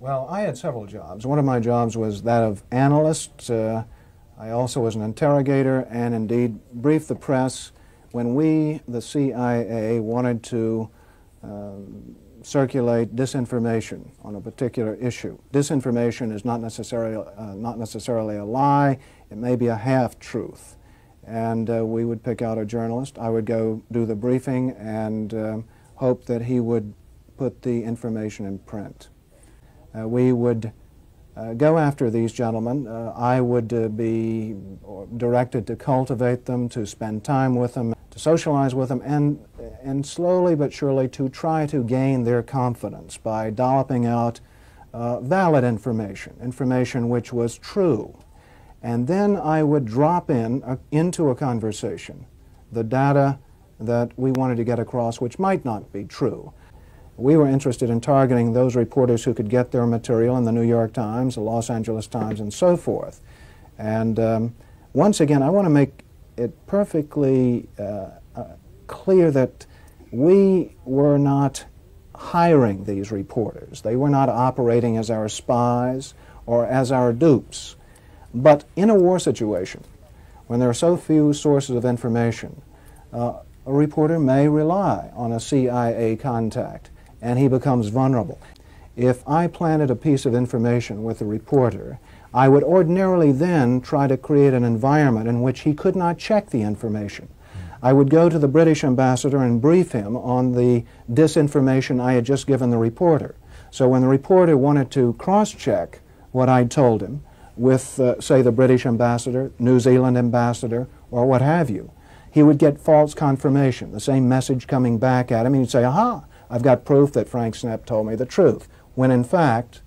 Well, I had several jobs. One of my jobs was that of analyst. Uh, I also was an interrogator and indeed briefed the press when we, the CIA, wanted to uh, circulate disinformation on a particular issue. Disinformation is not necessarily, uh, not necessarily a lie, it may be a half-truth. And uh, we would pick out a journalist. I would go do the briefing and um, hope that he would put the information in print. Uh, we would uh, go after these gentlemen. Uh, I would uh, be directed to cultivate them, to spend time with them, to socialize with them, and, and slowly but surely to try to gain their confidence by dolloping out uh, valid information, information which was true. And then I would drop in uh, into a conversation the data that we wanted to get across which might not be true. We were interested in targeting those reporters who could get their material in the New York Times, the Los Angeles Times, and so forth. And um, once again, I want to make it perfectly uh, uh, clear that we were not hiring these reporters. They were not operating as our spies or as our dupes. But in a war situation, when there are so few sources of information, uh, a reporter may rely on a CIA contact and he becomes vulnerable. If I planted a piece of information with a reporter, I would ordinarily then try to create an environment in which he could not check the information. I would go to the British ambassador and brief him on the disinformation I had just given the reporter. So when the reporter wanted to cross-check what I'd told him with, uh, say, the British ambassador, New Zealand ambassador, or what have you, he would get false confirmation, the same message coming back at him. He'd say, aha, I've got proof that Frank Snepp told me the truth, when in fact,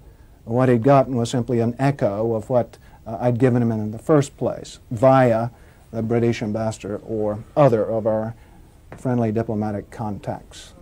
what he'd gotten was simply an echo of what uh, I'd given him in the first place via the British ambassador or other of our friendly diplomatic contacts.